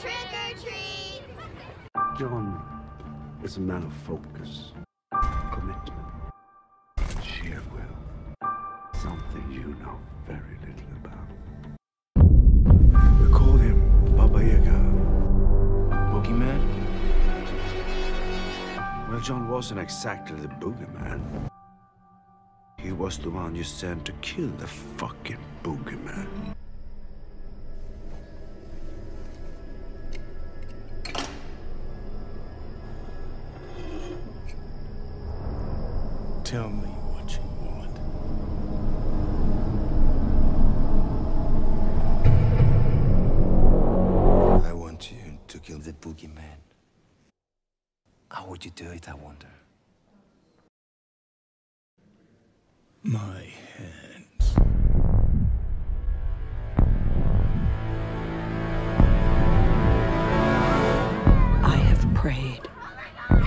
Trick or treat! John is a man of focus, commitment, sheer will. Something you know very little about. We call him Baba Yaga. Boogeyman? Well, John wasn't exactly the boogeyman. He was the one you sent to kill the fucking Tell me what you want. I want you to kill the boogeyman. How would you do it, I wonder? My hands. I have prayed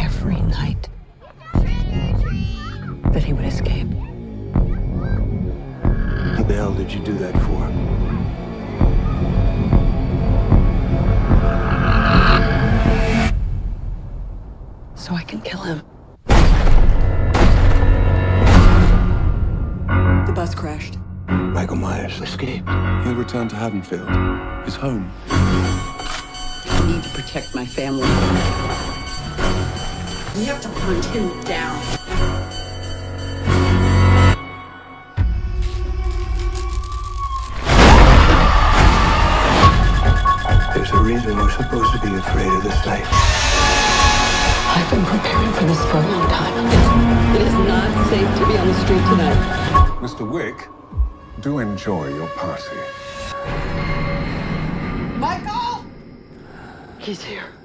every night that he would escape. What the hell did you do that for? So I can kill him. The bus crashed. Michael Myers escaped. He'll return to Haddonfield, his home. I need to protect my family. We have to hunt him down. A reason we're supposed to be afraid of the sight. I've been preparing for this for a long time. It is not safe to be on the street tonight. Mr. Wick, do enjoy your party. Michael! He's here.